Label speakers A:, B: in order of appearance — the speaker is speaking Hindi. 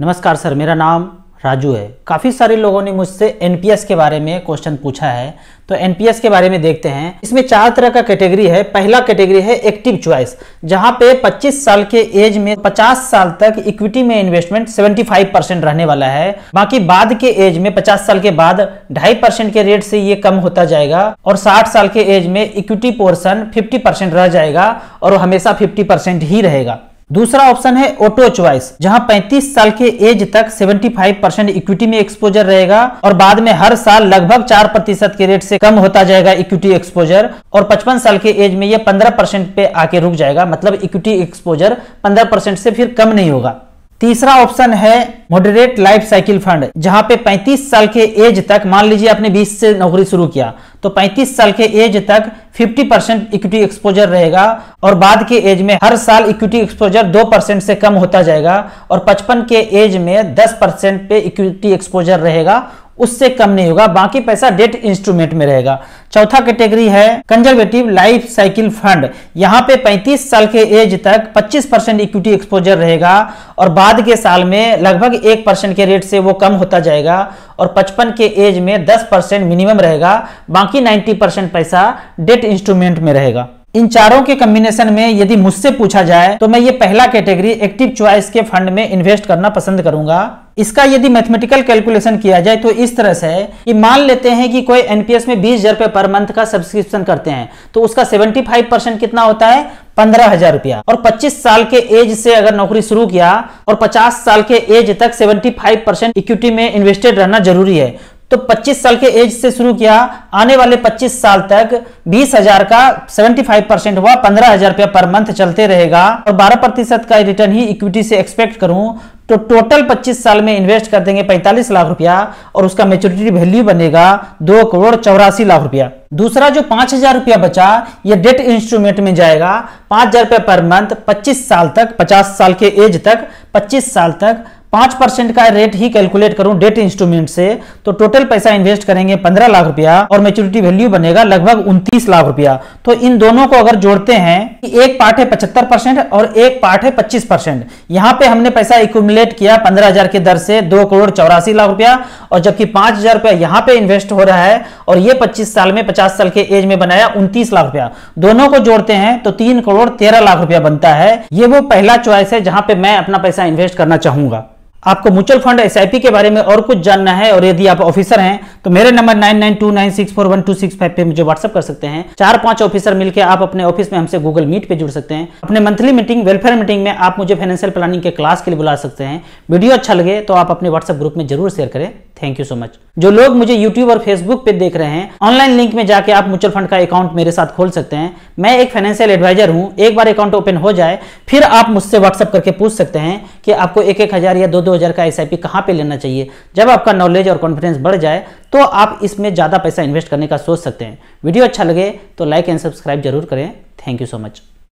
A: नमस्कार सर, मेरा नाम राजू है। काफ़ी सारे लोगों ने मुझसे एनपीएस के बारे में क्वेश्चन पूछा है। तो एनपीएस के बारे में देखते हैं। इसमें चार तरह का कैटेगरी है। पहला कैटेगरी है एक्टिव चॉइस जहाँ पे 25 साल के एज में 50 साल तक इक्विटी में इन्वेस्टमेंट 75 परसेंट रहने वाला है। बाकी बाद के एज में 50 साल के बाद ढाई परसेंट के रेट से ये कम होता जाएगा और 60 साल के एज में इक्विटी पोर्सन 50 परसेंट रह जाएगा और हमेशा 50 परसेंट ही रहेगा। दूसरा ऑप्शन है ऑटो चॉइस जहाँ 35 साल के एज तक 75 परसेंट इक्विटी में एक्सपोजर रहेगा और बाद में हर साल लगभग 4 प्रतिशत के रेट से कम होता जाएगा इक्विटी एक्सपोजर और 55 साल के एज में ये 15 परसेंट पे आके रुक जाएगा मतलब इक्विटी एक्सपोजर 15 परसेंट से फिर कम नहीं होगा। तीसरा ऑप्शन है मॉडरेट लाइफ साइकिल फंड जहाँ पे 35 साल के एज तक, मान लीजिए आपने 20 से नौकरी शुरू किया तो 35 साल के एज तक 50 परसेंट इक्विटी एक्सपोजर रहेगा और बाद के एज में हर साल इक्विटी एक्सपोजर 2 परसेंट से कम होता जाएगा और 55 के एज में 10 परसेंट पे इक्विटी एक्सपोजर रहेगा उससे कम नहीं होगा, बाकी पैसा डेट इंस्ट्रूमेंट में रहेगा। चौथा कैटेगरी है कंजर्वेटिव लाइफ साइकिल फंड यहाँ पे 35 साल के एज तक 25 परसेंट इक्विटी एक्सपोजर रहेगा और बाद के साल में लगभग एक परसेंट के रेट से वो कम होता जाएगा और 55 के एज में 10 परसेंट मिनिमम रहेगा, बाकी 90 परसेंट पैसा डेट इंस्ट्रूमेंट में रहेगा। इन चारों के कम्बिनेशन में यदि मुझसे पूछा जाए तो मैं ये पहला कैटेगरी एक्टिव चॉइस के फंड में इन्वेस्ट करना पसंद करूँगा। इसका यदि मैथमेटिकल कैलकुलेशन किया जाए तो इस तरह से कि मान लेते हैं कि कोई एनपीएस में बीस हज़ार रुपए पर मंथ का सब्सक्रिप्शन करते हैं तो उसका 75 परसेंट कितना होता है? पंद्रह हज़ार रुपया। और 25 साल के एज से अगर नौकरी शुरू किया, और 50 साल के एज तक 75 परसेंट इक्विटी में इन्वेस्टेड रहना ज़रूरी है। तो 25 साल के एज से शुरू किया, आने वाले 25 साल तक बीस हज़ार का 75 परसेंट हुआ, पंद्रह हज़ार रुपया पर मंथ चलते रहेगा। और 12 प्रतिशत का रिटर्न ही इक्विटी से एक्सपेक्ट करूँ तो टोटल 25 साल में इन्वेस्ट कर देंगे 45 लाख रुपया और उसका मेच्योरिटी वैल्यू बनेगा दो करोड़ चौरासी लाख रुपया। दूसरा जो पाँच हज़ार रुपया बचा, ये डेट इंस्ट्रूमेंट में जाएगा, पाँच हज़ार रुपया पर मंथ 25 साल तक 50 साल के एज तक 25 साल तक पाँच परसेंट का रेट ही कैलकुलेट करूँ डेट इंस्ट्रूमेंट से तो टोटल पैसा इन्वेस्ट करेंगे पंद्रह लाख रुपया और मेच्योरिटी वैल्यू बनेगा लगभग उनतीस लाख रुपया। तो इन दोनों को अगर जोड़ते हैं, एक पार्ट है पचहत्तर परसेंट और एक पार्ट है पच्चीस परसेंट। यहाँ पे हमने पैसा इक्यूमुलेट किया पंद्रह हज़ार के दर से दो करोड़ चौरासी लाख रुपया और जबकि पाँच हज़ार रुपया यहाँ पे इन्वेस्ट हो रहा है और ये पच्चीस साल में, पचास साल के एज में बनाया उनतीस लाख रुपया। दोनों को जोड़ते हैं तो तीन करोड़ तेरह लाख रुपया बनता है। ये वो पहला चॉइस है जहाँ पे मैं अपना पैसा इन्वेस्ट करना चाहूँगा। आपको म्यूचुअल फंड एसआईपी के बारे में और कुछ जानना है और यदि आप ऑफिसर हैं तो मेरे number nine nine two nine six four one two six five पे मुझे व्हाट्सअप कर सकते हैं। चार पाँच ऑफिसर मिलकर आप अपने ऑफ़िस में हमसे गूगल मीट पे जुड़ सकते हैं। अपने मंथली मीटिंग वेलफेयर मीटिंग में आप मुझे फाइनेंशियल प्लानिंग के क्लास के लिए बुला सकते हैं। वीडियो अच्छा लगे तो आप अपने व्हाट्सएप ग्रुप में ज़रूर शेयर करें। थैंक यू सो मच जो लोग मुझे यूट्यूब और फेसबुक पे देख रहे हैं ऑनलाइन लिंक में जाके आप म्यूचुअल फंड का अकाउंट मेरे साथ खोल सकते हैं। मैं एक फाइनेंशियल एडवाइजर हूँ। एक बार अकाउंट ओपन हो जाए, फिर आप मुझसे व्हाट्सअप करके पूछ सकते हैं कि आपको एक एक हज़ार या दो दो हज़ार का एस आई पी कहाँ पे लेना चाहिए। जब आपका नॉलेज और कॉन्फिडेंस बढ़ जाए तो आप इसमें ज़्यादा पैसा इन्वेस्ट करने का सोच सकते हैं। वीडियो अच्छा लगे तो लाइक एंड सब्सक्राइब ज़रूर करें। Thank you so much